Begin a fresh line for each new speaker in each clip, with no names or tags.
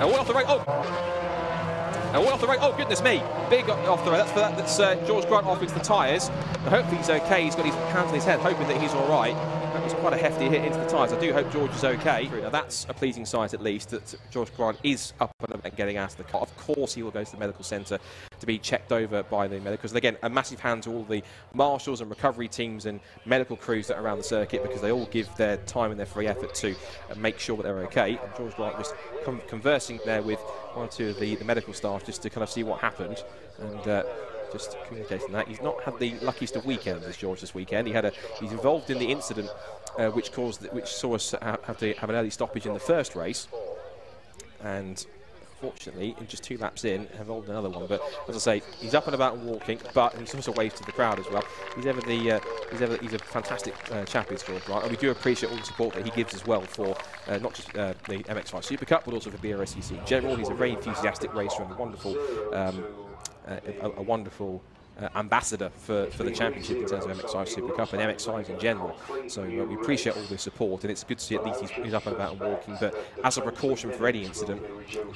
And all off the right. Oh. And all off the right. Oh goodness me! Big off the right. That's for that. That's uh, George Grant off into the tyres. hopefully he's okay. He's got his hands on his head, hoping that he's all right. Quite a hefty hit into the tyres. I do hope George is okay. Now that's a pleasing sight at least that George Grant is up and getting out of the car. Of course he will go to the medical centre to be checked over by the medicals. And again, a massive hand to all the marshals and recovery teams and medical crews that are around the circuit because they all give their time and their free effort to uh, make sure that they're okay. And George Grant just conversing there with one or two of the, the medical staff just to kind of see what happened. And uh, just communicating that. He's not had the luckiest of weekends as George this weekend. He had a he's involved in the incident uh, which caused which saw us have to have an early stoppage in the first race, and unfortunately, in just two laps in, involved another one. But as I say, he's up and about and walking, but he's also waved to the crowd as well. He's ever the uh, he's ever he's a fantastic uh, champion George right? and we do appreciate all the support that he gives as well for uh, not just uh, the MX5 Super Cup, but also for BRSCC in general. He's a very enthusiastic racer and a wonderful. Um, a, a, wonderful uh, ambassador for, for the championship in terms of MX5 Super Cup and MX5s in general. So uh, we appreciate all the support, and it's good to see at least he's, he's, up and about and walking. But as a precaution for any incident,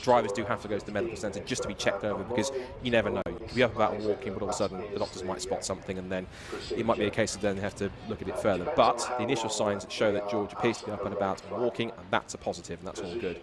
drivers do have to go to the medical centre just to be checked over because you never know. You can be up about and walking, but all of a sudden the doctors might spot something, and then it might be a case of then they have to look at it further. But the initial signs show that George appears to be up and about and walking, and that's a positive, and that's all good.